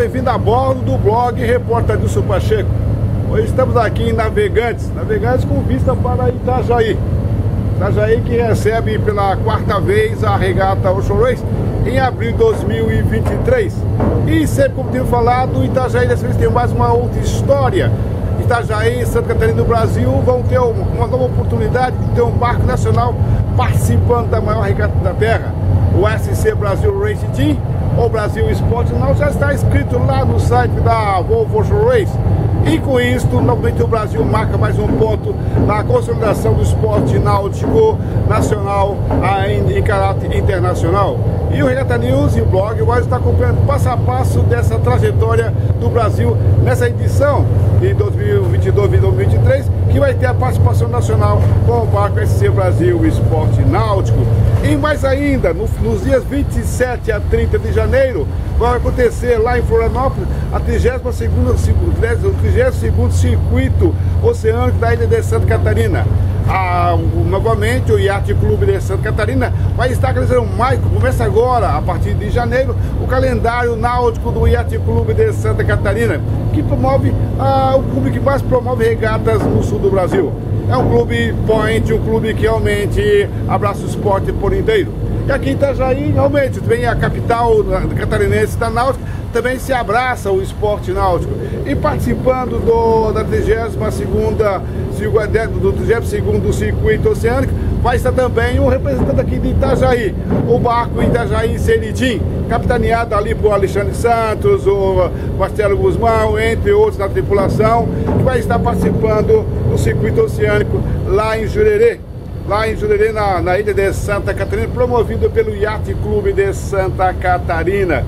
bem-vindo a bordo do blog Repórter do Pacheco. Hoje estamos aqui em Navegantes, Navegantes com vista para Itajaí. Itajaí que recebe pela quarta vez a regata Ocean Race em abril de 2023. E sempre como tenho falado, Itajaí dessa vez tem mais uma outra história. Itajaí e Santa Catarina do Brasil vão ter uma nova oportunidade de ter um barco nacional participando da maior regata da Terra, o SC Brasil Race Team ou Brasil Esporte não já está escrito lá no site da Volvo Race. E com isso, novamente o Brasil marca mais um ponto na consolidação do esporte náutico nacional em caráter internacional. E o Regata News e o blog vai estar acompanhando passo a passo dessa trajetória do Brasil nessa edição de 2022 e 2023, que vai ter a participação nacional com o barco SC Brasil Esporte Náutico. E mais ainda, no, nos dias 27 a 30 de janeiro, vai acontecer lá em Florianópolis a 32 circuito oceânico da ilha de Santa Catarina. Ah, novamente o Yacht Clube de Santa Catarina vai estar realizando mais, começa agora, a partir de janeiro, o calendário náutico do Yacht Clube de Santa Catarina, que promove o clube que mais promove regatas no sul do Brasil. É um clube point, um clube que realmente abraça o esporte por inteiro. E aqui em Itajaí, realmente, vem a capital catarinense da náutica, também se abraça o esporte náutico. E participando do, da 32 do 32 circuito oceânico, vai estar também um representante aqui de Itajaí, o barco Itajaí Seritim, capitaneado ali por Alexandre Santos, o Marcelo Guzmão, entre outros na tripulação, que vai estar participando do circuito oceânico lá em Jurerê lá em Jurerê, na, na ilha de Santa Catarina, promovido pelo Yacht Clube de Santa Catarina.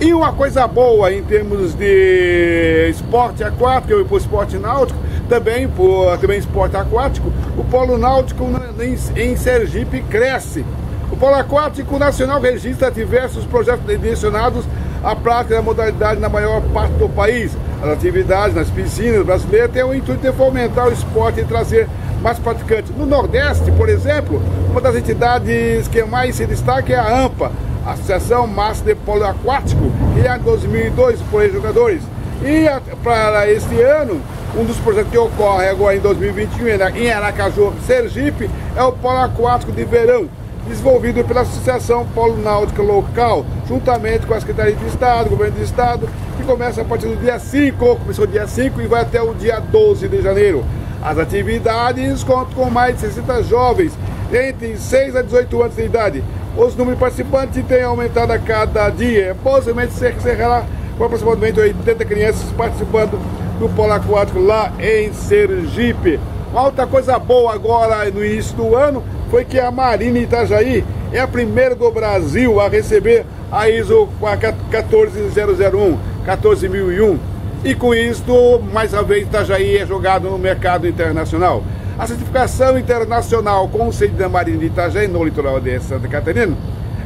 E uma coisa boa em termos de esporte aquático e esporte náutico, também por também esporte aquático, o polo náutico em, em Sergipe cresce. O polo aquático nacional registra diversos projetos direcionados à prática da modalidade na maior parte do país. As atividades nas piscinas brasileiras têm o intuito de fomentar o esporte e trazer mais praticantes. No Nordeste, por exemplo, uma das entidades que mais se destaca é a AMPA, Associação de Polo Aquático, criada em 2002 por jogadores. E para este ano, um dos projetos que ocorre agora em 2021 em Aracaju, Sergipe, é o Polo Aquático de Verão, desenvolvido pela Associação Polo Náutica Local, juntamente com a Secretaria de Estado, Governo do Estado, que começa a partir do dia 5, começou dia 5 e vai até o dia 12 de janeiro. As atividades contam com mais de 60 jovens entre 6 a 18 anos de idade. Os números de participantes têm aumentado a cada dia. Possivelmente se encerrará com aproximadamente 80 crianças participando do polo aquático lá em Sergipe. Uma outra coisa boa agora no início do ano foi que a Marina Itajaí é a primeira do Brasil a receber a ISO 14001, 14001 e com isso, mais uma vez, Itajaí é jogado no mercado internacional. A certificação internacional com o sede da Marinha de Itajaí, no litoral de Santa Catarina,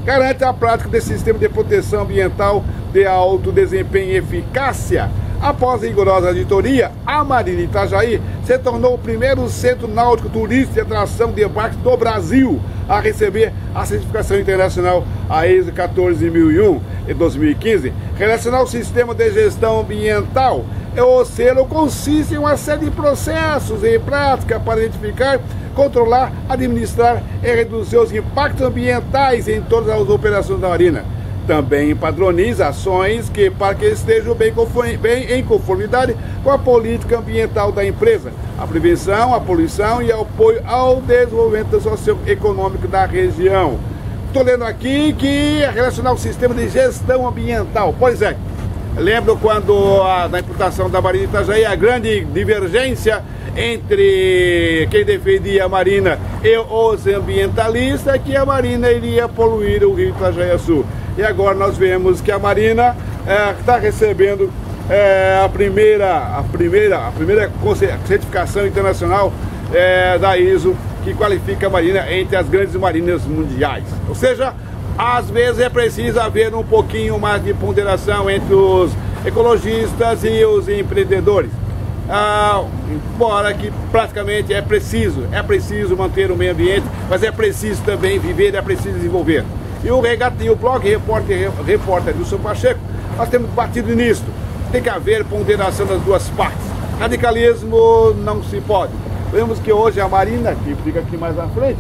garante a prática desse sistema de proteção ambiental de alto desempenho e eficácia. Após a rigorosa auditoria, a Marinha de Itajaí se tornou o primeiro centro náutico turístico e atração de embarque do Brasil a receber a certificação internacional AES 14001 em 2015, relacionar ao sistema de gestão ambiental. O selo consiste em uma série de processos e práticas para identificar, controlar, administrar e reduzir os impactos ambientais em todas as operações da Marina. Também padroniza ações que, para que estejam bem, bem em conformidade com a política ambiental da empresa, a prevenção, a poluição e o apoio ao desenvolvimento socioeconômico da região. Estou lendo aqui que é relacionar o sistema de gestão ambiental. Pois é, lembro quando a, na imputação da Marinha Itajaí a grande divergência entre quem defendia a Marina e os ambientalistas que a Marina iria poluir o rio Itajaí Sul. E agora nós vemos que a Marina está é, recebendo é, a primeira, a primeira, a primeira certificação internacional é, da ISO que qualifica a Marina entre as grandes marinas mundiais. Ou seja, às vezes é preciso haver um pouquinho mais de ponderação entre os ecologistas e os empreendedores. Ah, embora que praticamente é preciso, é preciso manter o meio ambiente, mas é preciso também viver, é preciso desenvolver. E o, regata, e o blog Repórter, Repórter São Pacheco nós temos batido nisso. Tem que haver ponderação das duas partes. Radicalismo não se pode. Vemos que hoje a Marina, que fica aqui mais à frente,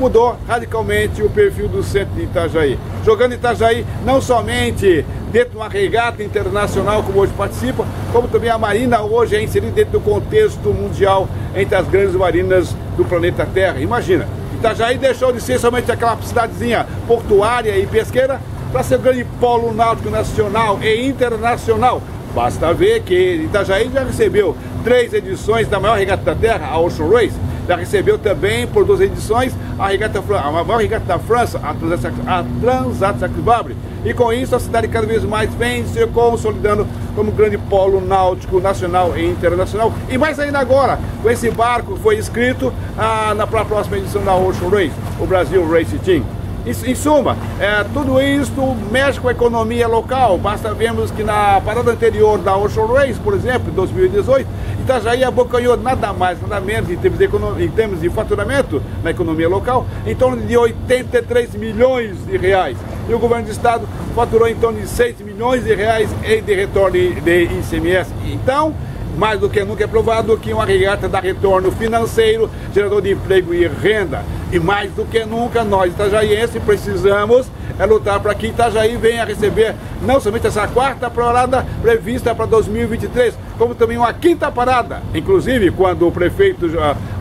mudou radicalmente o perfil do centro de Itajaí. Jogando Itajaí não somente dentro de uma regata internacional, como hoje participa, como também a Marina hoje é inserida dentro do contexto mundial entre as grandes marinas do planeta Terra. Imagina, Itajaí deixou de ser somente aquela cidadezinha portuária e pesqueira para ser um grande polo náutico nacional e internacional. Basta ver que Itajaí já recebeu três edições da maior regata da Terra, a Ocean Race, já recebeu também por duas edições a regata a maior regata da França, a Transat Sacre E com isso a cidade cada vez mais vem se consolidando como grande polo náutico nacional e internacional. E mais ainda agora, com esse barco que foi inscrito ah, na próxima edição da Ocean Race, o Brasil Race Team. Em suma, é, tudo isso mexe com a economia local. Basta vermos que na parada anterior da Ocean Race, por exemplo, em 2018, Itajaí abocanhou nada mais, nada menos em termos, de em termos de faturamento na economia local, em torno de 83 milhões de reais. E o governo do estado faturou em torno de 6 milhões de reais de retorno de ICMS. Então, mais do que nunca é provado que uma regata dá retorno financeiro, gerador de emprego e renda. E mais do que nunca, nós itajaienses precisamos é lutar para que Itajaí venha receber não somente essa quarta parada prevista para 2023, como também uma quinta parada. Inclusive, quando o prefeito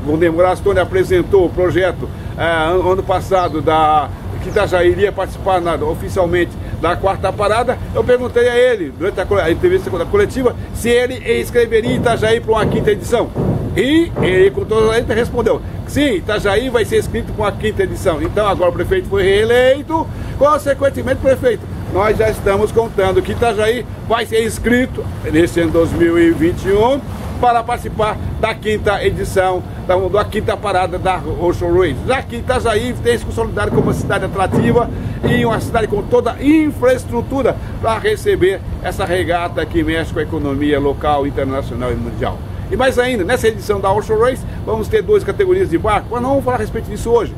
Valdemar Astoni apresentou o projeto é, ano passado da que Itajaí iria participar na, oficialmente da quarta parada, eu perguntei a ele, durante a, a entrevista coletiva, se ele escreveria Itajaí para uma quinta edição. E ele, com toda a gente, respondeu: sim, Itajaí vai ser escrito com a quinta edição. Então agora o prefeito foi reeleito, consequentemente, prefeito, nós já estamos contando que Itajaí vai ser inscrito nesse ano 2021 para participar da quinta edição, da, da quinta parada da Ocean Race. Já que Itajaí tem se consolidado como uma cidade atrativa e uma cidade com toda a infraestrutura para receber essa regata que mexe com a economia local, internacional e mundial. E mais ainda, nessa edição da Ocean Race, vamos ter duas categorias de barco, mas não vamos falar a respeito disso hoje.